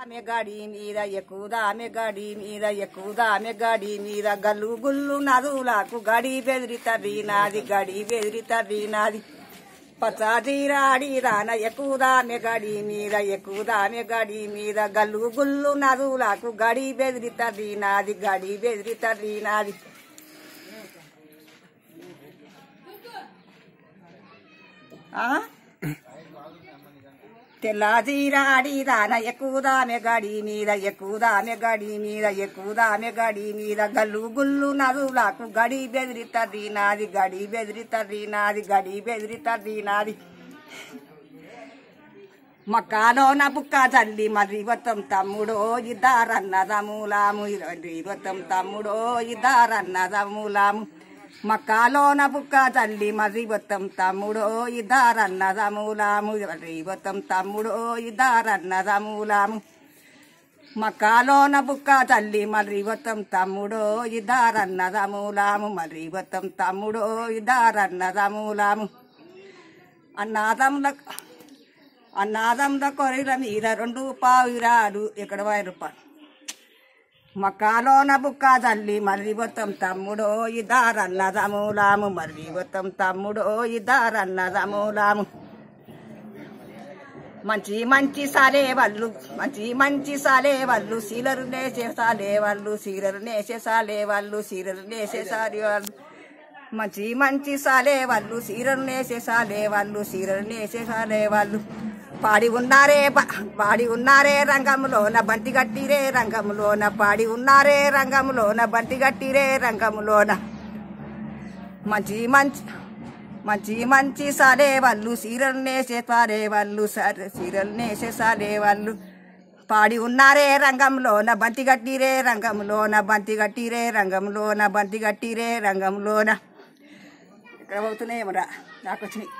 ఆమె గడి మీద ఎక్కుదా ఆమె గడి మీద ఎక్కుదా ఆమె గడి మీద గల్లు గుల్లు నదువులకు గడి బెదిరిత వీనాది గడి బెదిరిత వీనాది పచ్చాజీరాడి రాన ఎక్కుదా ఆమె గడి మీద ఎక్కుదా ఆమె గడి మీద గల్లు గుల్లు నదువులకు గడి బెదిరిత వీనాది గడి బెదిరిత వీనాది ఆ? తెల్లాజీరాడి దాన ఎక్కుదామె గడి మీద ఎక్కుదామె గడి మీద ఎక్కుదామె గడి మీద. గల్లు గుల్లు నదులకు గడి బెదిరి నాది గడి బెదిరి నాది గడి బెదిరి నాది. మక్కాలోన బుక్క చల్లి మరి ఇవతం తమ్ముడో ఇద్దారన్నదమూలాము ఇరవై తమ్ముడో ఇద్దారన్నదమూలాము మక్కాలోన బుక్క చల్లి మరి బొత్తం తమ్ముడో ఇద్దారన్నదమూలాము ఇరవై బొత్తం తమ్ముడో ఇద్దారన్నదమూలాము మక్కాలోన బుక్క చల్లి మరి బొత్తం తమ్ముడో ఇద్దారన్నదమూలాము మరి బొత్తం తమ్ముడో ఇద్దారన్నదమూలాము అన్నాదముల అన్నాదంలో కొరిల మీద రెండు పావురాడు ఇక్కడ వాయి రూపాయలు మక్కాలోన బుక్క తల్లి మర్రి తమ్ముడో ఇదారన్నదమూలాము మర్రి బొత్తం తమ్ముడో ఇదారన్నదమూలాము మంచి మంచి సాలే వాళ్ళు మంచి మంచి సాలే వాళ్ళు సీలరు నేసే సాలే వాళ్ళు సీలరు నేసే సాలే వాళ్ళు సీలరు నేసే సాలే వాళ్ళు మంచి మంచి సాలే వాళ్ళు సీరలు నేసే సాలే వాళ్ళు సీరలు నేసే సాలే వాళ్ళు పాడి ఉన్నారే పాడి ఉన్నారే రంగములోన బంతి గట్టిరే రంగములోన పాడి ఉన్నారే రంగములోన బంతి గట్టిరే రంగములోన. మంచి మంచి మంచి మంచి సరే వాళ్ళు సీరలు నేసే సాలే వాళ్ళు సరే సీరలు నేసే సరే వాళ్ళు. పాడి ఉన్నారే రంగంలోన బంతి గట్టిరే రంగంలోన బంతి గట్టిరే రంగంలోన బంతి గట్టిరే రంగంలోన ఇక్కడ పోతున్నాయేమరా? నాకు వచ్చినాయి.